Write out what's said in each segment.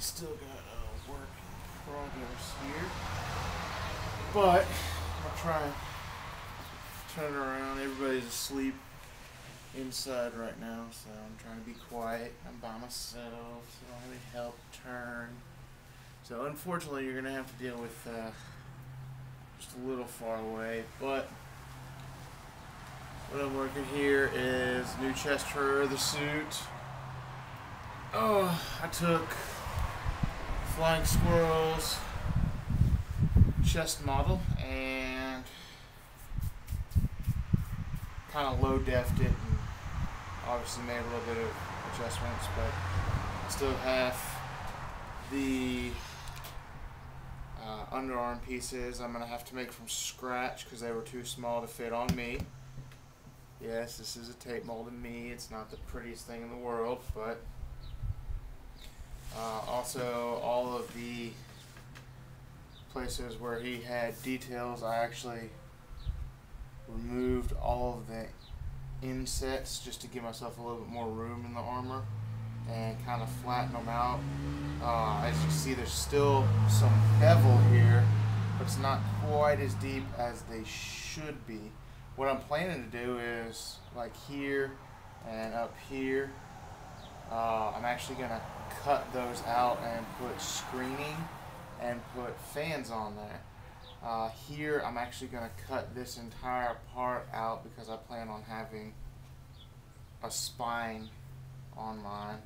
still got a work in progress here. But I'll try and turn it around. Everybody's asleep inside right now, so I'm trying to be quiet. I'm by myself, so I don't really help turn. So unfortunately, you're gonna have to deal with uh, just a little far away. But what I'm working here is new chest for the suit. Oh, I took flying squirrels chest model and kind of low defed it and obviously made a little bit of adjustments, but still have the uh, underarm pieces I'm going to have to make from scratch because they were too small to fit on me. Yes, this is a tape molded me. It's not the prettiest thing in the world, but uh, also of the places where he had details, I actually removed all of the insets just to give myself a little bit more room in the armor and kind of flatten them out. Uh, as you see, there's still some bevel here, but it's not quite as deep as they should be. What I'm planning to do is like here and up here, uh, I'm actually going to cut those out and put screening and put fans on there. Uh, here I'm actually going to cut this entire part out because I plan on having a spine on mine.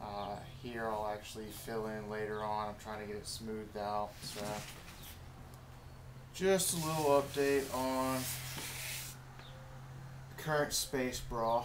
Uh, here I'll actually fill in later on. I'm trying to get it smoothed out. So just a little update on the current space bra.